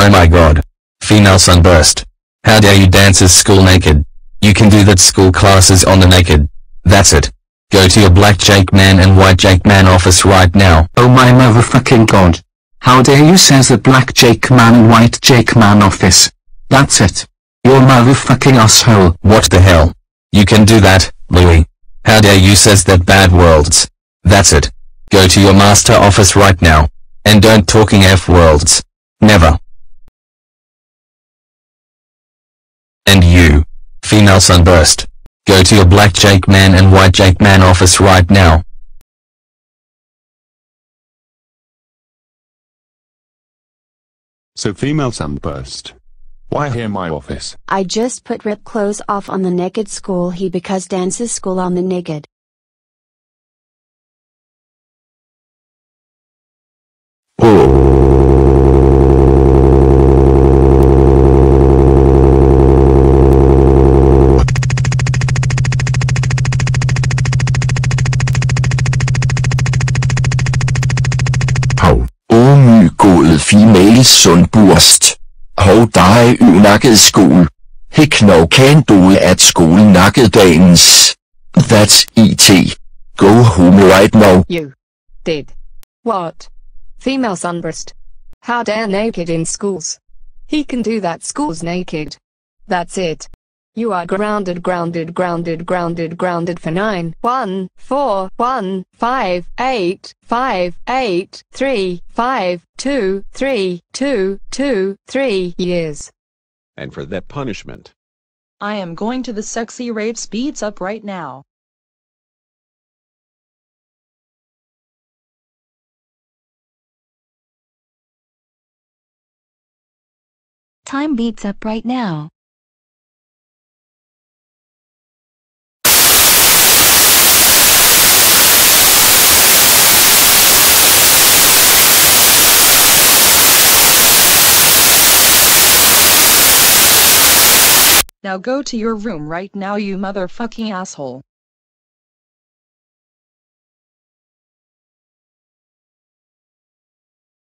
Oh my god. Female sunburst. How dare you dance as school naked? You can do that school classes on the naked. That's it. Go to your black Jake man and white Jake man office right now. Oh my motherfucking god. How dare you says the black Jake man and white Jake man office. That's it. You're motherfucking asshole. What the hell? You can do that, Louis. How dare you says that bad worlds. That's it. Go to your master office right now. And don't talking F worlds. Never. And you, female sunburst. Go to your black Jake man and white Jake man office right now. So female sunburst. Why here in my office? I just put rip clothes off on the naked school he because dances school on the naked. Female sunburst. Hov dig er ynakket skol. Hik no can do at school nakket dagens. That's it. Go home right now. You. Did. What? Female sunburst. How dare naked in schools. He can do that schools naked. That's it. You are grounded, grounded, grounded, grounded, grounded for nine, one, four, one, five, eight, five, eight, three, five, two, three, two, two, three years. And for that punishment, I am going to the sexy rave speeds up right now. Time beats up right now. Now go to your room right now you motherfucking asshole.